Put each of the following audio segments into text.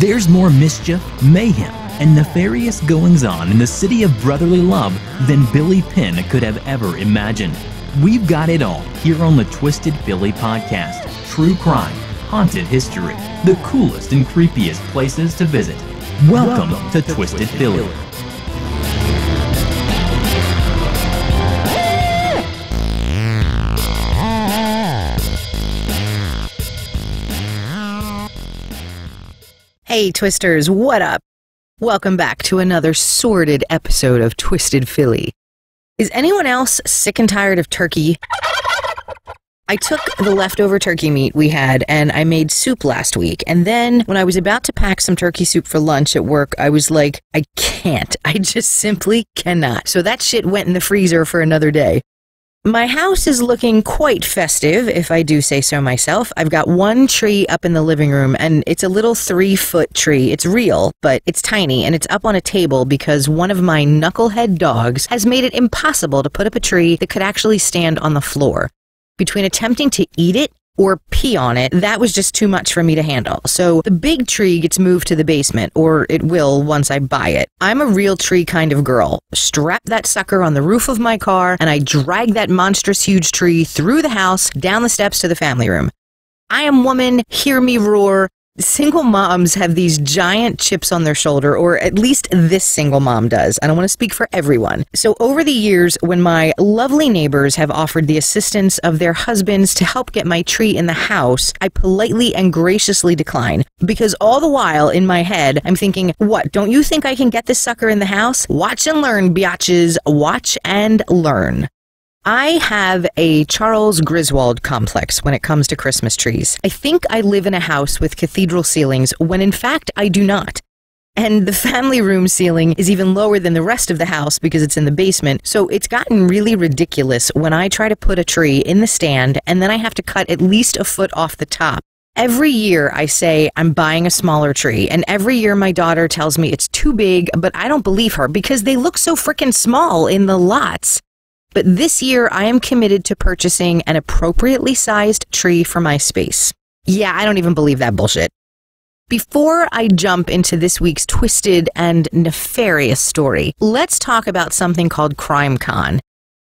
There's more mischief, mayhem, and nefarious goings on in the city of brotherly love than Billy Penn could have ever imagined. We've got it all here on the Twisted Philly podcast true crime, haunted history, the coolest and creepiest places to visit. Welcome, Welcome to, to, Twisted, Twisted. Hey, Twisters, what up? Welcome back to another sordid episode of Twisted Philly. Is anyone else sick and tired of turkey? I took the leftover turkey meat we had and I made soup last week. And then when I was about to pack some turkey soup for lunch at work, I was like, I can't. I just simply cannot. So that shit went in the freezer for another day. My house is looking quite festive, if I do say so myself. I've got one tree up in the living room, and it's a little three foot tree. It's real, but it's tiny, and it's up on a table because one of my knucklehead dogs has made it impossible to put up a tree that could actually stand on the floor. Between attempting to eat it or pee on it, that was just too much for me to handle. So the big tree gets moved to the basement, or it will once I buy it. I'm a real tree kind of girl. Strap that sucker on the roof of my car, and I drag that monstrous huge tree through the house, down the steps to the family room. I am woman, hear me roar, Single moms have these giant chips on their shoulder, or at least this single mom does. I don't want to speak for everyone. So, over the years, when my lovely neighbors have offered the assistance of their husbands to help get my tree in the house, I politely and graciously decline. Because all the while in my head, I'm thinking, what, don't you think I can get this sucker in the house? Watch and learn, biatches. Watch and learn. I have a Charles Griswold complex when it comes to Christmas trees. I think I live in a house with cathedral ceilings when in fact I do not. And the family room ceiling is even lower than the rest of the house because it's in the basement. So it's gotten really ridiculous when I try to put a tree in the stand and then I have to cut at least a foot off the top. Every year I say I'm buying a smaller tree, and every year my daughter tells me it's too big, but I don't believe her because they look so freaking small in the lots. But this year, I am committed to purchasing an appropriately sized tree for my space. Yeah, I don't even believe that bullshit. Before I jump into this week's twisted and nefarious story, let's talk about something called CrimeCon.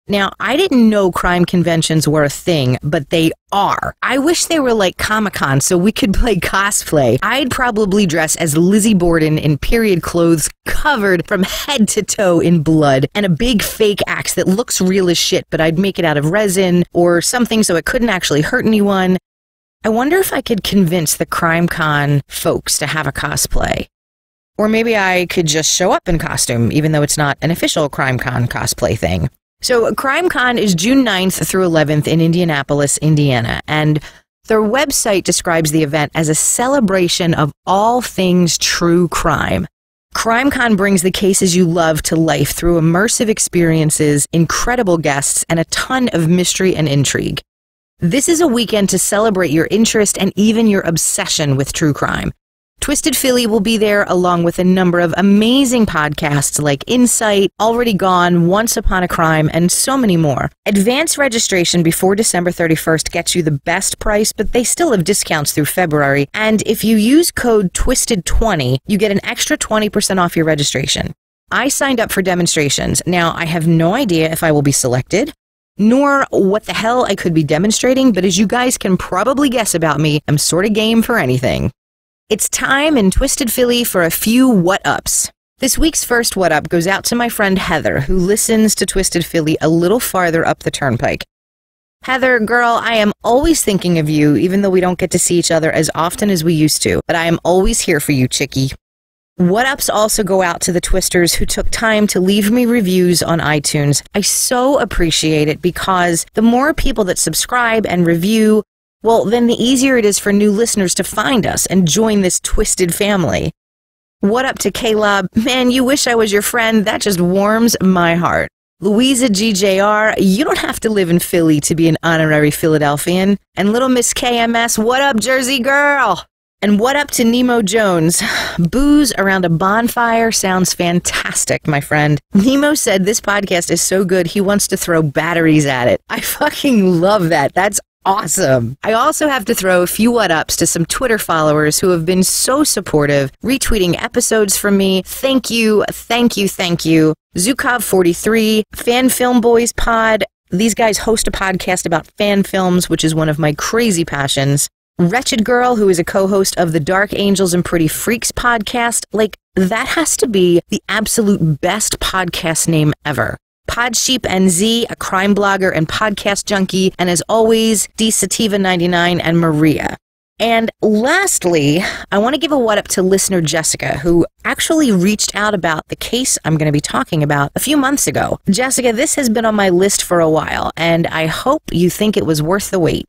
Now, I didn't know crime conventions were a thing, but they are. I wish they were like Comic Con so we could play cosplay. I'd probably dress as Lizzie Borden in period clothes covered from head to toe in blood and a big fake axe that looks real as shit, but I'd make it out of resin or something so it couldn't actually hurt anyone. I wonder if I could convince the Crime Con folks to have a cosplay. Or maybe I could just show up in costume, even though it's not an official Crime Con cosplay thing. So, CrimeCon is June 9th through 11th in Indianapolis, Indiana. And their website describes the event as a celebration of all things true crime. CrimeCon brings the cases you love to life through immersive experiences, incredible guests, and a ton of mystery and intrigue. This is a weekend to celebrate your interest and even your obsession with true crime. Twisted Philly will be there along with a number of amazing podcasts like Insight, Already Gone, Once Upon a Crime, and so many more. Advance registration before December 31st gets you the best price, but they still have discounts through February. And if you use code TWISTED20, you get an extra 20% off your registration. I signed up for demonstrations. Now, I have no idea if I will be selected, nor what the hell I could be demonstrating, but as you guys can probably guess about me, I'm sort of game for anything. It's time in Twisted Philly for a few what ups. This week's first what up goes out to my friend Heather, who listens to Twisted Philly a little farther up the turnpike. Heather, girl, I am always thinking of you, even though we don't get to see each other as often as we used to, but I am always here for you, chickie. What ups also go out to the Twisters who took time to leave me reviews on iTunes. I so appreciate it because the more people that subscribe and review, well, then the easier it is for new listeners to find us and join this twisted family. What up to Caleb? Man, you wish I was your friend. That just warms my heart. Louisa GJR, you don't have to live in Philly to be an honorary Philadelphian. And little Miss KMS, what up, Jersey girl? And what up to Nemo Jones? Booze around a bonfire sounds fantastic, my friend. Nemo said this podcast is so good he wants to throw batteries at it. I fucking love that. That's awesome. I also have to throw a few what ups to some Twitter followers who have been so supportive, retweeting episodes from me. Thank you, thank you, thank you. Zukov43, Fan Film Boys Pod. These guys host a podcast about fan films, which is one of my crazy passions. Wretched Girl, who is a co host of the Dark Angels and Pretty Freaks podcast, like, that has to be the absolute best podcast name ever. Podsheep NZ, a crime blogger and podcast junkie, and as always, D Sativa 99 and Maria. And lastly, I want to give a what up to listener Jessica, who actually reached out about the case I'm going to be talking about a few months ago. Jessica, this has been on my list for a while, and I hope you think it was worth the wait.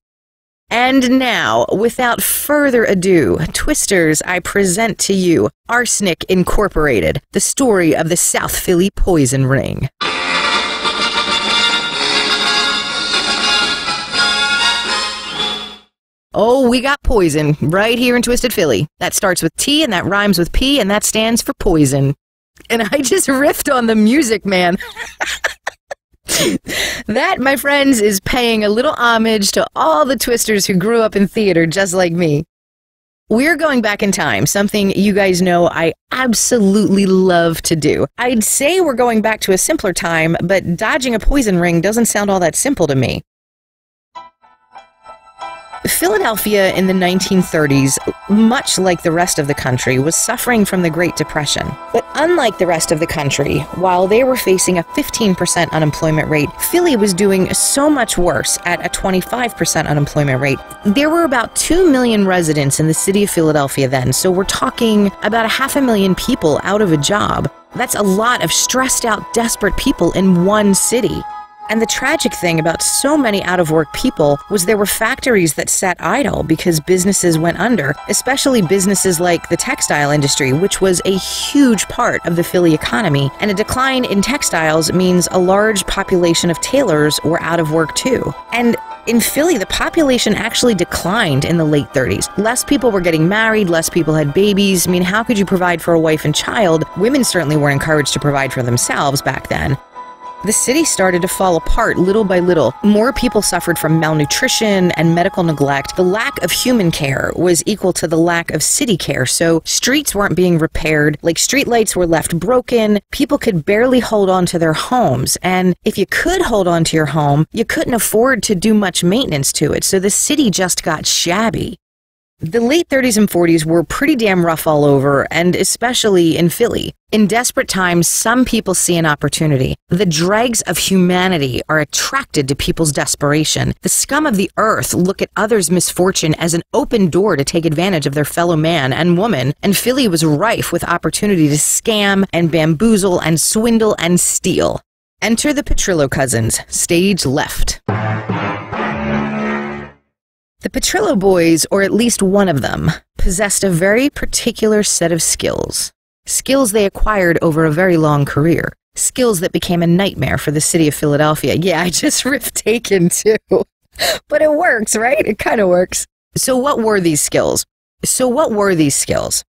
And now, without further ado, Twisters, I present to you Arsenic Incorporated, the story of the South Philly poison ring. Oh, we got poison right here in Twisted Philly. That starts with T and that rhymes with P and that stands for poison. And I just riffed on the music, man. that, my friends, is paying a little homage to all the twisters who grew up in theater just like me. We're going back in time, something you guys know I absolutely love to do. I'd say we're going back to a simpler time, but dodging a poison ring doesn't sound all that simple to me. Philadelphia in the 1930s, much like the rest of the country, was suffering from the Great Depression. But unlike the rest of the country, while they were facing a 15% unemployment rate, Philly was doing so much worse at a 25% unemployment rate. There were about 2 million residents in the city of Philadelphia then, so we're talking about a half a million people out of a job. That's a lot of stressed out, desperate people in one city. And the tragic thing about so many out of work people was there were factories that sat idle because businesses went under, especially businesses like the textile industry, which was a huge part of the Philly economy. And a decline in textiles means a large population of tailors were out of work too. And in Philly, the population actually declined in the late 30s. Less people were getting married, less people had babies. I mean, how could you provide for a wife and child? Women certainly weren't encouraged to provide for themselves back then the city started to fall apart little by little. More people suffered from malnutrition and medical neglect. The lack of human care was equal to the lack of city care. So streets weren't being repaired, like streetlights were left broken. People could barely hold on to their homes. And if you could hold on to your home, you couldn't afford to do much maintenance to it. So the city just got shabby. The late 30s and 40s were pretty damn rough all over, and especially in Philly. In desperate times, some people see an opportunity. The dregs of humanity are attracted to people's desperation. The scum of the earth look at others' misfortune as an open door to take advantage of their fellow man and woman, and Philly was rife with opportunity to scam and bamboozle and swindle and steal. Enter the Petrillo cousins, stage left. The Petrillo boys, or at least one of them, possessed a very particular set of skills. Skills they acquired over a very long career. Skills that became a nightmare for the city of Philadelphia. Yeah, I just ripped Taken too. but it works, right? It kind of works. So what were these skills? So what were these skills?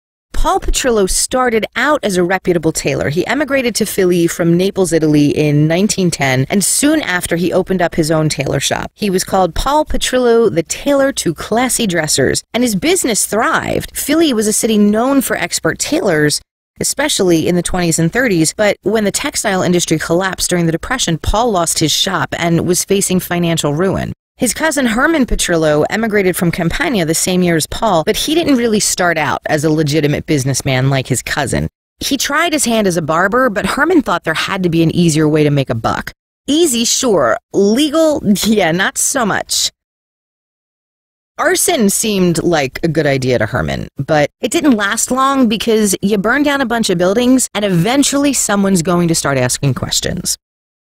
Paul Petrillo started out as a reputable tailor. He emigrated to Philly from Naples, Italy in 1910, and soon after he opened up his own tailor shop. He was called Paul Petrillo, the tailor to classy dressers, and his business thrived. Philly was a city known for expert tailors, especially in the 20s and 30s. But when the textile industry collapsed during the Depression, Paul lost his shop and was facing financial ruin. His cousin Herman Petrillo emigrated from Campania the same year as Paul, but he didn't really start out as a legitimate businessman like his cousin. He tried his hand as a barber, but Herman thought there had to be an easier way to make a buck. Easy, sure. Legal, yeah, not so much. Arson seemed like a good idea to Herman, but it didn't last long because you burn down a bunch of buildings and eventually someone's going to start asking questions.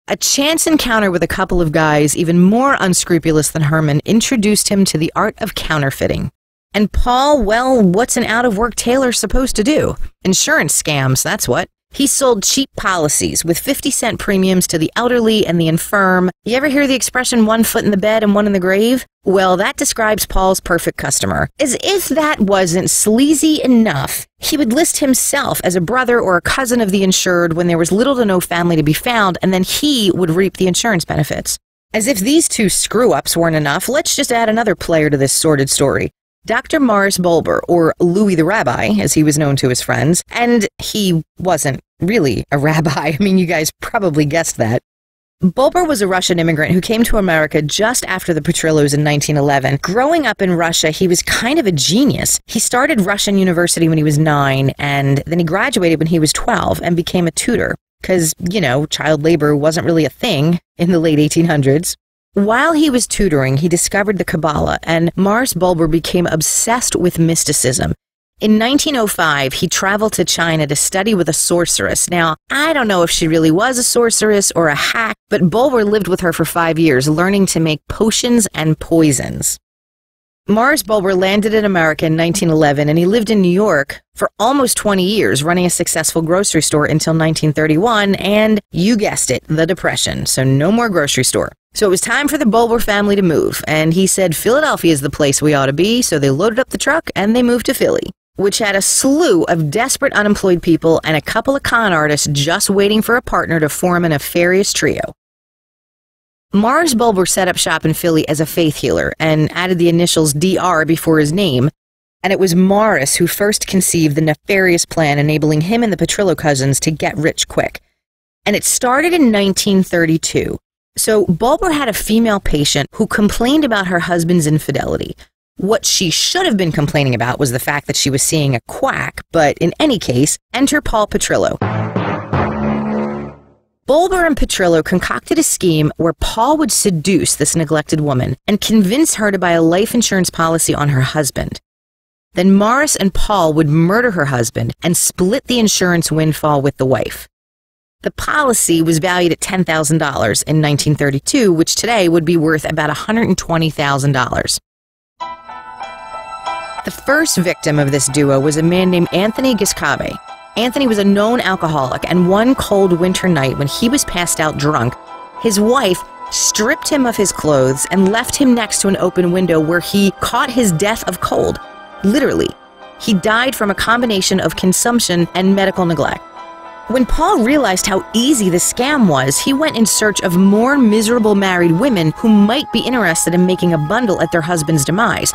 A chance encounter with a couple of guys even more unscrupulous than Herman introduced him to the art of counterfeiting. And Paul, well, what's an out of work tailor supposed to do? Insurance scams, that's what. He sold cheap policies with 50 cent premiums to the elderly and the infirm. You ever hear the expression one foot in the bed and one in the grave? Well, that describes Paul's perfect customer. As if that wasn't sleazy enough, he would list himself as a brother or a cousin of the insured when there was little to no family to be found, and then he would reap the insurance benefits. As if these two screw ups weren't enough, let's just add another player to this sordid story. Dr. Morris Bulber, or Louis the Rabbi, as he was known to his friends, and he wasn't really a rabbi. I mean, you guys probably guessed that. Bulber was a Russian immigrant who came to America just after the Petrillos in 1911. Growing up in Russia, he was kind of a genius. He started Russian university when he was nine, and then he graduated when he was 12 and became a tutor. Because, you know, child labor wasn't really a thing in the late 1800s. While he was tutoring, he discovered the Kabbalah, and Morris Bulber became obsessed with mysticism. In 1905, he traveled to China to study with a sorceress. Now, I don't know if she really was a sorceress or a hack, but Bulber lived with her for five years, learning to make potions and poisons. Morris Bulber landed in America in 1911 and he lived in New York for almost 20 years, running a successful grocery store until 1931 and, you guessed it, the Depression, so no more grocery store. So it was time for the Bulber family to move, and he said Philadelphia is the place we ought to be, so they loaded up the truck and they moved to Philly which had a slew of desperate unemployed people and a couple of con artists just waiting for a partner to form a nefarious trio. Morris Bulber set up shop in Philly as a faith healer and added the initials DR before his name, and it was Morris who first conceived the nefarious plan enabling him and the Petrillo cousins to get rich quick. And it started in 1932. So Bulber had a female patient who complained about her husband's infidelity, what she should have been complaining about was the fact that she was seeing a quack, but in any case, enter Paul Petrillo. Bulber and Petrillo concocted a scheme where Paul would seduce this neglected woman and convince her to buy a life insurance policy on her husband. Then Morris and Paul would murder her husband and split the insurance windfall with the wife. The policy was valued at $10,000 in 1932, which today would be worth about $120,000. The first victim of this duo was a man named Anthony Giscabe. Anthony was a known alcoholic, and one cold winter night when he was passed out drunk, his wife stripped him of his clothes and left him next to an open window where he caught his death of cold. Literally. He died from a combination of consumption and medical neglect. When Paul realized how easy the scam was, he went in search of more miserable married women who might be interested in making a bundle at their husband's demise.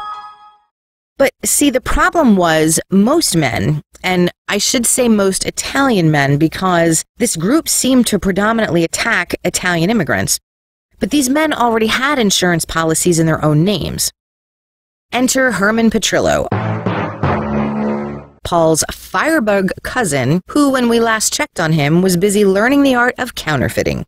But see, the problem was most men, and I should say most Italian men, because this group seemed to predominantly attack Italian immigrants. But these men already had insurance policies in their own names. Enter Herman Petrillo, Paul's firebug cousin, who, when we last checked on him, was busy learning the art of counterfeiting.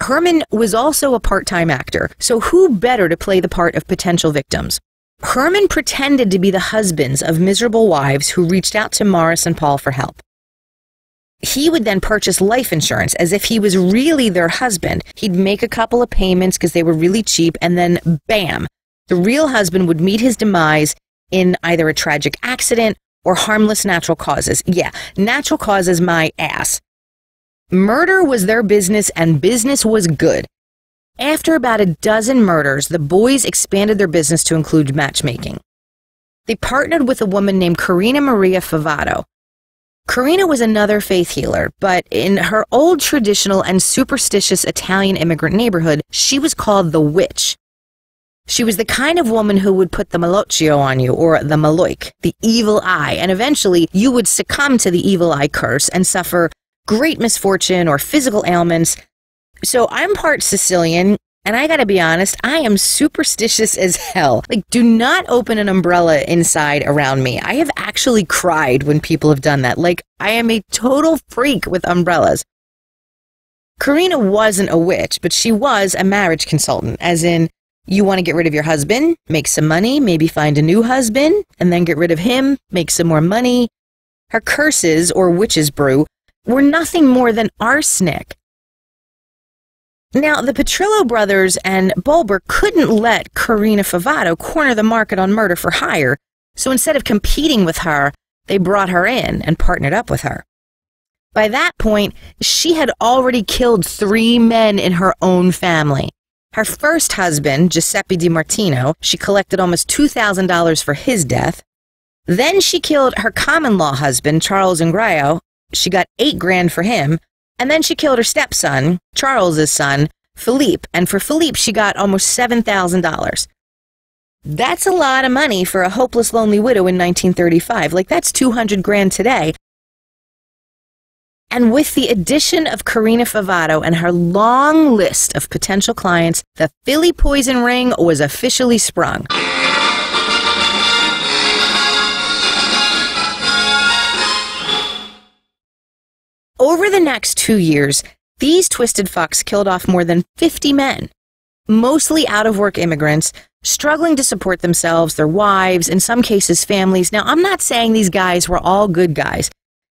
Herman was also a part time actor, so who better to play the part of potential victims? Herman pretended to be the husbands of miserable wives who reached out to Morris and Paul for help. He would then purchase life insurance as if he was really their husband. He'd make a couple of payments because they were really cheap, and then bam, the real husband would meet his demise in either a tragic accident or harmless natural causes. Yeah, natural causes my ass. Murder was their business and business was good. After about a dozen murders, the boys expanded their business to include matchmaking. They partnered with a woman named Karina Maria Favato. Karina was another faith healer, but in her old traditional and superstitious Italian immigrant neighborhood, she was called the witch. She was the kind of woman who would put the malocchio on you, or the maloik, the evil eye, and eventually you would succumb to the evil eye curse and suffer great misfortune or physical ailments. So I'm part Sicilian, and I gotta be honest, I am superstitious as hell. Like, do not open an umbrella inside around me. I have actually cried when people have done that. Like, I am a total freak with umbrellas. Karina wasn't a witch, but she was a marriage consultant, as in, you want to get rid of your husband, make some money, maybe find a new husband, and then get rid of him, make some more money. Her curses, or witch's brew, were nothing more than arsenic. Now, the Petrillo brothers and Bulber couldn't let Karina Favato corner the market on murder for hire, so instead of competing with her, they brought her in and partnered up with her. By that point, she had already killed three men in her own family. Her first husband, Giuseppe Di Martino, she collected almost $2,000 for his death. Then she killed her common law husband, Charles Ingraio, she got eight grand for him. And then she killed her stepson, Charles's son, Philippe. And for Philippe, she got almost $7,000. That's a lot of money for a hopeless, lonely widow in 1935. Like, that's 200 grand today. And with the addition of Karina Favato and her long list of potential clients, the Philly poison ring was officially sprung. Over the next two years, these twisted fucks killed off more than 50 men, mostly out of work immigrants, struggling to support themselves, their wives, in some cases, families. Now, I'm not saying these guys were all good guys.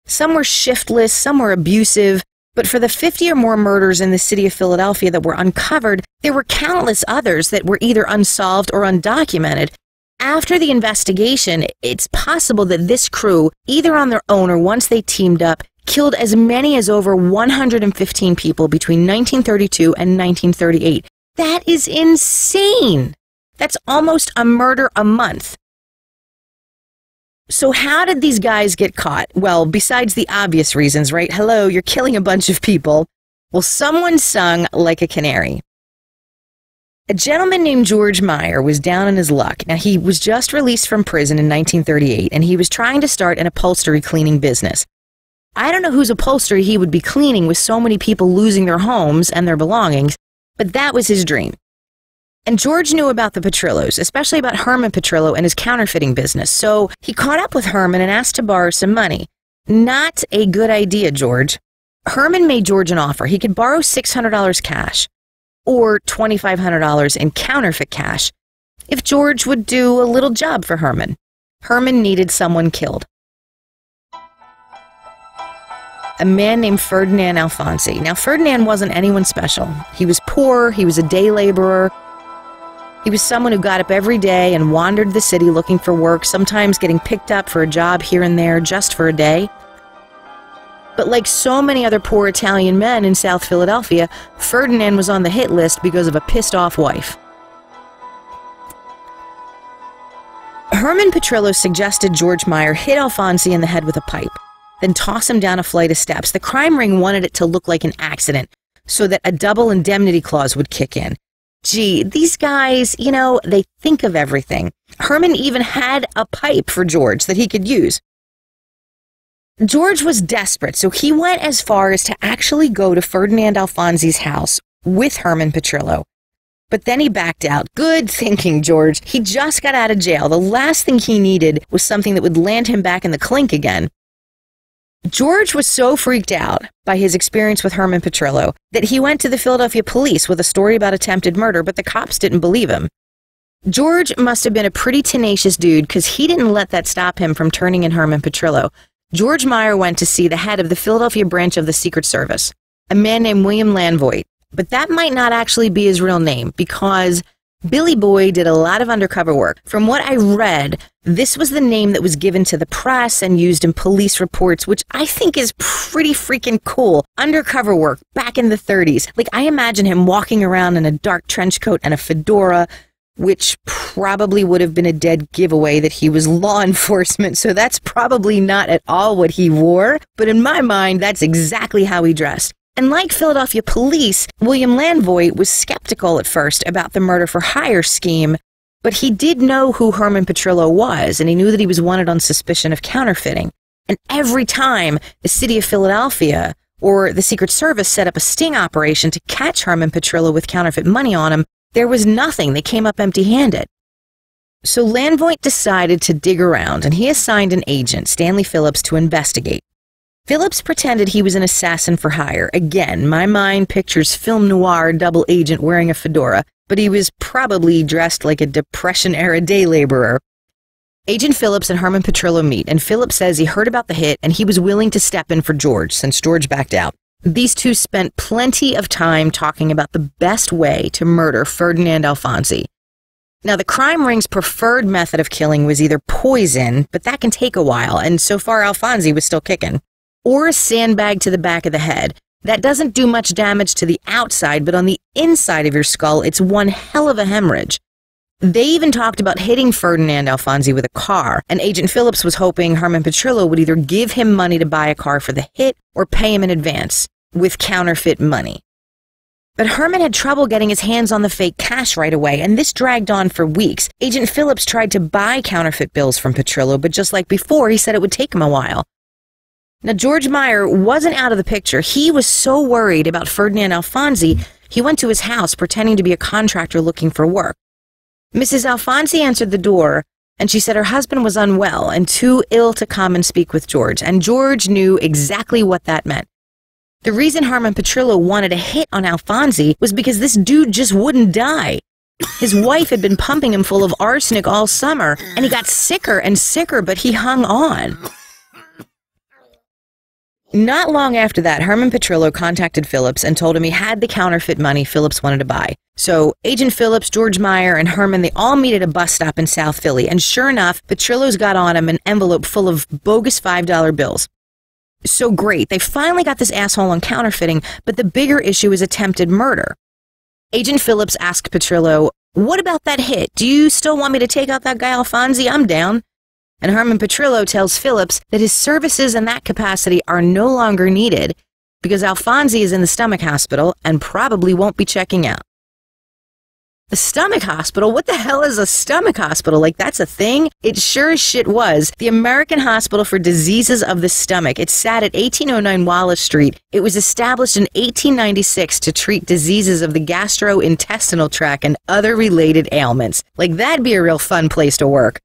Some were shiftless, some were abusive, but for the 50 or more murders in the city of Philadelphia that were uncovered, there were countless others that were either unsolved or undocumented. After the investigation, it's possible that this crew, either on their own or once they teamed up, killed as many as over 115 people between 1932 and 1938. That is insane. That's almost a murder a month. So, how did these guys get caught? Well, besides the obvious reasons, right? Hello, you're killing a bunch of people. Well, someone sung like a canary. A gentleman named George Meyer was down on his luck. Now, he was just released from prison in 1938 and he was trying to start an upholstery cleaning business. I don't know whose upholstery he would be cleaning with so many people losing their homes and their belongings, but that was his dream. And George knew about the Petrillos, especially about Herman Petrillo and his counterfeiting business. So he caught up with Herman and asked to borrow some money. Not a good idea, George. Herman made George an offer. He could borrow $600 cash or $2,500 in counterfeit cash if George would do a little job for Herman. Herman needed someone killed. A man named Ferdinand Alfonsi. Now, Ferdinand wasn't anyone special. He was poor, he was a day laborer, he was someone who got up every day and wandered the city looking for work, sometimes getting picked up for a job here and there just for a day. But like so many other poor Italian men in South Philadelphia, Ferdinand was on the hit list because of a pissed off wife. Herman Petrillo suggested George Meyer hit Alfonsi in the head with a pipe, then toss him down a flight of steps. The crime ring wanted it to look like an accident so that a double indemnity clause would kick in gee, these guys, you know, they think of everything. Herman even had a pipe for George that he could use. George was desperate, so he went as far as to actually go to Ferdinand Alfonsi's house with Herman Petrillo. But then he backed out. Good thinking, George. He just got out of jail. The last thing he needed was something that would land him back in the clink again. George was so freaked out by his experience with Herman Petrillo that he went to the Philadelphia police with a story about attempted murder, but the cops didn't believe him. George must have been a pretty tenacious dude because he didn't let that stop him from turning in Herman Petrillo. George Meyer went to see the head of the Philadelphia branch of the Secret Service, a man named William Lanvoigt. But that might not actually be his real name because Billy Boy did a lot of undercover work. From what I read, this was the name that was given to the press and used in police reports, which I think is pretty freaking cool. Undercover work back in the 30s. Like, I imagine him walking around in a dark trench coat and a fedora, which probably would have been a dead giveaway that he was law enforcement. So that's probably not at all what he wore. But in my mind, that's exactly how he dressed. And like Philadelphia police, William Lanvoigt was skeptical at first about the murder for hire scheme, but he did know who Herman Petrillo was, and he knew that he was wanted on suspicion of counterfeiting. And every time the city of Philadelphia or the Secret Service set up a sting operation to catch Herman Petrillo with counterfeit money on him, there was nothing. They came up empty handed. So Lanvoigt decided to dig around, and he assigned an agent, Stanley Phillips, to investigate. Phillips pretended he was an assassin for hire. Again, my mind pictures film noir double agent wearing a fedora, but he was probably dressed like a Depression era day laborer. Agent Phillips and Herman Petrillo meet, and Phillips says he heard about the hit and he was willing to step in for George since George backed out. These two spent plenty of time talking about the best way to murder Ferdinand Alfonsi. Now, the crime ring's preferred method of killing was either poison, but that can take a while, and so far Alfonsi was still kicking or a sandbag to the back of the head. That doesn't do much damage to the outside, but on the inside of your skull, it's one hell of a hemorrhage. They even talked about hitting Ferdinand Alfonsi with a car, and Agent Phillips was hoping Herman Petrillo would either give him money to buy a car for the hit or pay him in advance. with counterfeit money. But Herman had trouble getting his hands on the fake cash right away, and this dragged on for weeks. Agent Phillips tried to buy counterfeit bills from Petrillo, but just like before, he said it would take him a while. Now, George Meyer wasn't out of the picture. He was so worried about Ferdinand Alfonsi, he went to his house pretending to be a contractor looking for work. Mrs. Alfonsi answered the door, and she said her husband was unwell and too ill to come and speak with George, and George knew exactly what that meant. The reason Herman Petrillo wanted a hit on Alfonsi was because this dude just wouldn't die. His wife had been pumping him full of arsenic all summer, and he got sicker and sicker, but he hung on. Not long after that, Herman Petrillo contacted Phillips and told him he had the counterfeit money Phillips wanted to buy. So Agent Phillips, George Meyer, and Herman, they all meet at a bus stop in South Philly. And sure enough, Petrillo's got on him an envelope full of bogus $5 bills. So great. They finally got this asshole on counterfeiting, but the bigger issue is attempted murder. Agent Phillips asked Petrillo, What about that hit? Do you still want me to take out that guy Alfonsi? I'm down. And Herman Petrillo tells Phillips that his services in that capacity are no longer needed because Alfonsi is in the stomach hospital and probably won't be checking out. The stomach hospital? What the hell is a stomach hospital? Like, that's a thing? It sure as shit was. The American Hospital for Diseases of the Stomach. It sat at 1809 Wallace Street. It was established in 1896 to treat diseases of the gastrointestinal tract and other related ailments. Like, that'd be a real fun place to work.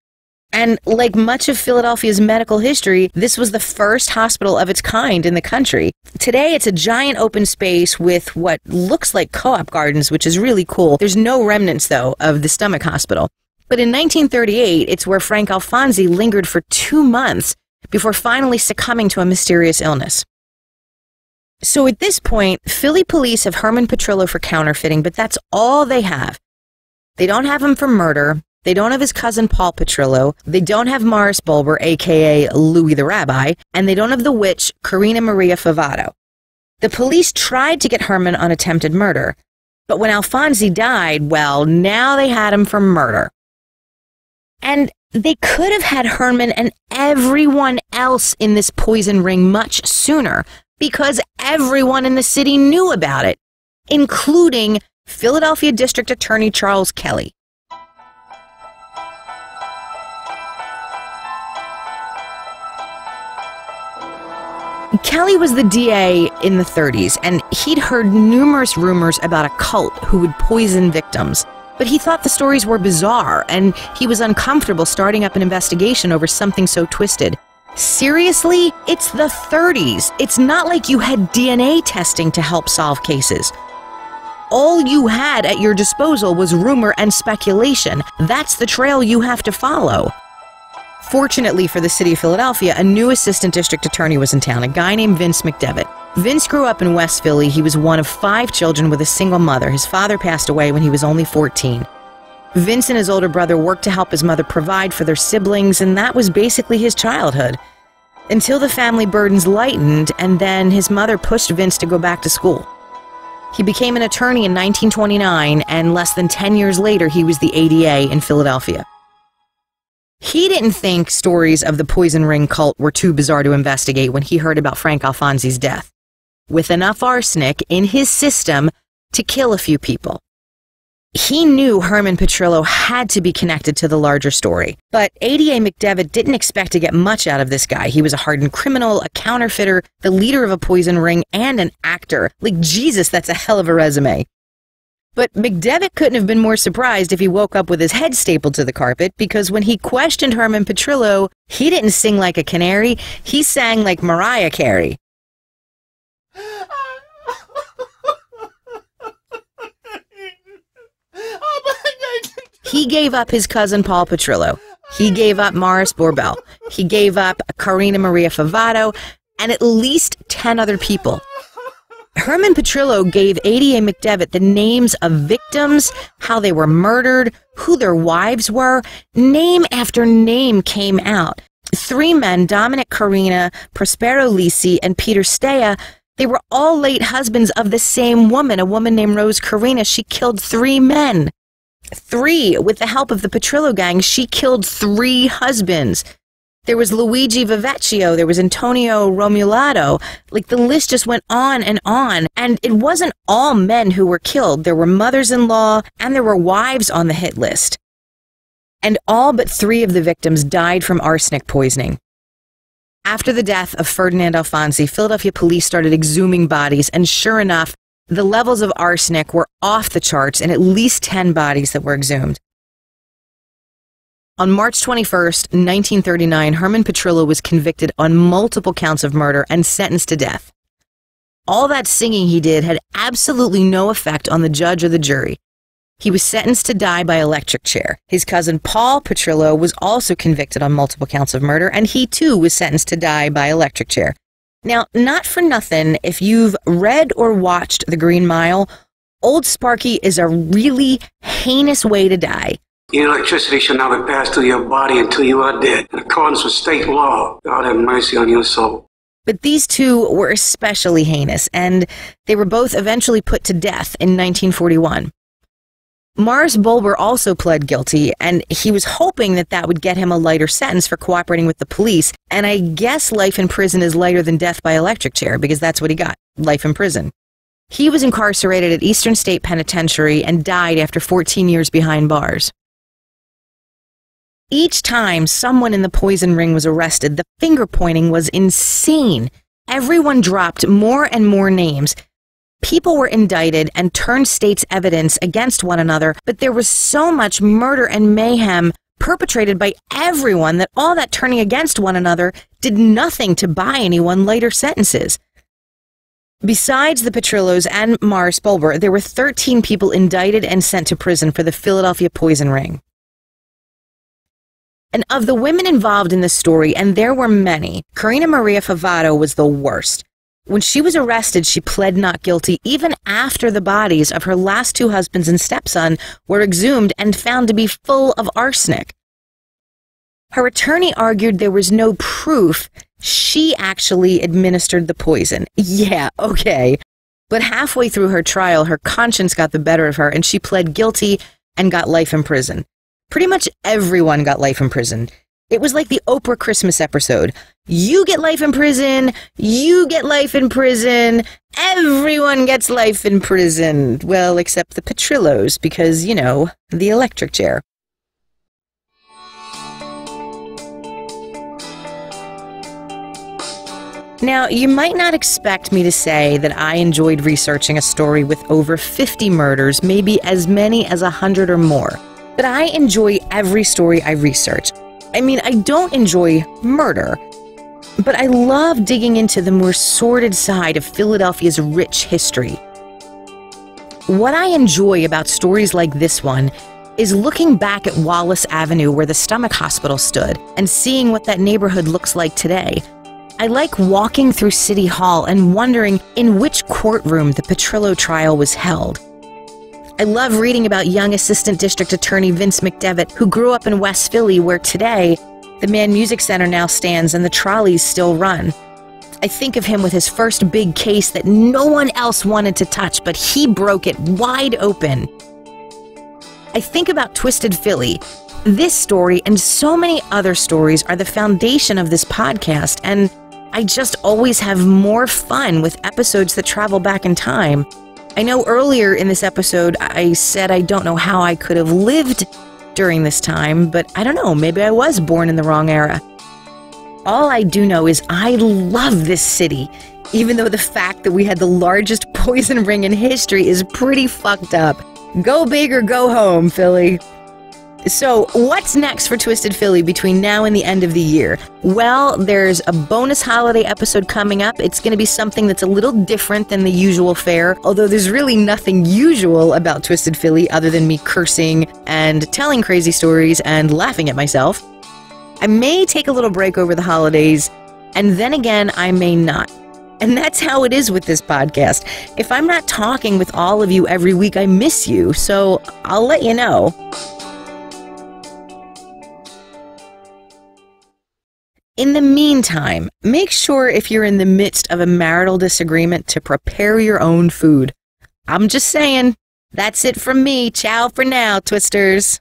And like much of Philadelphia's medical history, this was the first hospital of its kind in the country. Today, it's a giant open space with what looks like co op gardens, which is really cool. There's no remnants, though, of the stomach hospital. But in 1938, it's where Frank Alfonsi lingered for two months before finally succumbing to a mysterious illness. So at this point, Philly police have Herman Petrillo for counterfeiting, but that's all they have. They don't have him for murder. They don't have his cousin Paul Petrillo. They don't have Morris Bulber, aka Louis the Rabbi, and they don't have the witch Karina Maria Favato. The police tried to get Herman on attempted murder, but when Alfonsi died, well, now they had him for murder. And they could have had Herman and everyone else in this poison ring much sooner because everyone in the city knew about it, including Philadelphia District Attorney Charles Kelly. Kelly was the DA in the 30s, and he'd heard numerous rumors about a cult who would poison victims. But he thought the stories were bizarre, and he was uncomfortable starting up an investigation over something so twisted. Seriously? It's the 30s. It's not like you had DNA testing to help solve cases. All you had at your disposal was rumor and speculation. That's the trail you have to follow. Fortunately for the city of Philadelphia, a new assistant district attorney was in town, a guy named Vince McDevitt. Vince grew up in West Philly. He was one of five children with a single mother. His father passed away when he was only 14. Vince and his older brother worked to help his mother provide for their siblings, and that was basically his childhood. Until the family burdens lightened, and then his mother pushed Vince to go back to school. He became an attorney in 1929, and less than 10 years later, he was the ADA in Philadelphia. He didn't think stories of the poison ring cult were too bizarre to investigate when he heard about Frank Alfonsi's death. With enough arsenic in his system to kill a few people. He knew Herman Petrillo had to be connected to the larger story, but ADA McDevitt didn't expect to get much out of this guy. He was a hardened criminal, a counterfeiter, the leader of a poison ring, and an actor. Like, Jesus, that's a hell of a resume. But McDevitt couldn't have been more surprised if he woke up with his head stapled to the carpet because when he questioned Herman Petrillo, he didn't sing like a canary, he sang like Mariah Carey. He gave up his cousin Paul Petrillo. He gave up Morris Bulber. He gave up Carina Maria Favato and at least 10 other people. Herman Petrillo gave ADA McDevitt the names of victims, how they were murdered, who their wives were. Name after name came out. Three men, Dominic Carina, Prospero Lisi, and Peter Stea, they were all late husbands of the same woman, a woman named Rose Carina. She killed three men. Three, with the help of the Petrillo gang, she killed three husbands. There was Luigi Vivecchio. There was Antonio Romulato. Like the list just went on and on. And it wasn't all men who were killed. There were mothers in law and there were wives on the hit list. And all but three of the victims died from arsenic poisoning. After the death of Ferdinand Alfonsi, Philadelphia police started exhuming bodies, and sure enough, the levels of arsenic were off the charts in at least 10 bodies that were exhumed. On March 21st, 1939, Herman Petrillo was convicted on multiple counts of murder and sentenced to death. All that singing he did had absolutely no effect on the judge or the jury. He was sentenced to die by electric chair. His cousin Paul Petrillo was also convicted on multiple counts of murder, and he too was sentenced to die by electric chair. Now, not for nothing, if you've read or watched The Green Mile, Old Sparky is a really heinous way to die. The electricity shall not be passed through your body until you are dead, in accordance with state law. God have mercy on your soul. But these two were especially heinous, and they were both eventually put to death in 1941. Morris Bulber also pled guilty, and he was hoping that that would get him a lighter sentence for cooperating with the police. And I guess life in prison is lighter than death by electric chair, because that's what he got life in prison. He was incarcerated at Eastern State Penitentiary and died after 14 years behind bars. Each time someone in the poison ring was arrested, the finger pointing was insane. Everyone dropped more and more names. People were indicted and turned state's evidence against one another, but there was so much murder and mayhem perpetrated by everyone that all that turning against one another did nothing to buy anyone lighter sentences. Besides the Petrillos and Morris Bulber, there were 13 people indicted and sent to prison for the Philadelphia poison ring. And of the women involved in the story, and there were many, Karina Maria Favato was the worst. When she was arrested, she pled not guilty even after the bodies of her last two husbands and stepson were exhumed and found to be full of arsenic. Her attorney argued there was no proof she actually administered the poison. Yeah, okay. But halfway through her trial, her conscience got the better of her and she pled guilty and got life in prison. Pretty much everyone got life in prison. It was like the Oprah Christmas episode. You get life in prison, you get life in prison, everyone gets life in prison. Well, except the Petrillos, because, you know, the electric chair. Now, you might not expect me to say that I enjoyed researching a story with over 50 murders, maybe as many as 100 or more. But I enjoy every story I research. I mean, I don't enjoy murder, but I love digging into the more sordid side of Philadelphia's rich history. What I enjoy about stories like this one is looking back at Wallace Avenue where the stomach hospital stood and seeing what that neighborhood looks like today. I like walking through City Hall and wondering in which courtroom the Petrillo trial was held. I love reading about young Assistant District Attorney Vince McDevitt, who grew up in West Philly, where today the Mann Music Center now stands and the trolleys still run. I think of him with his first big case that no one else wanted to touch, but he broke it wide open. I think about Twisted Philly. This story and so many other stories are the foundation of this podcast, and I just always have more fun with episodes that travel back in time. I know earlier in this episode I said I don't know how I could have lived during this time, but I don't know, maybe I was born in the wrong era. All I do know is I love this city, even though the fact that we had the largest poison ring in history is pretty fucked up. Go big or go home, Philly. So, what's next for Twisted Philly between now and the end of the year? Well, there's a bonus holiday episode coming up. It's going to be something that's a little different than the usual fare, although there's really nothing usual about Twisted Philly other than me cursing and telling crazy stories and laughing at myself. I may take a little break over the holidays, and then again, I may not. And that's how it is with this podcast. If I'm not talking with all of you every week, I miss you, so I'll let you know. In the meantime, make sure if you're in the midst of a marital disagreement to prepare your own food. I'm just saying. That's it from me. Ciao for now, Twisters.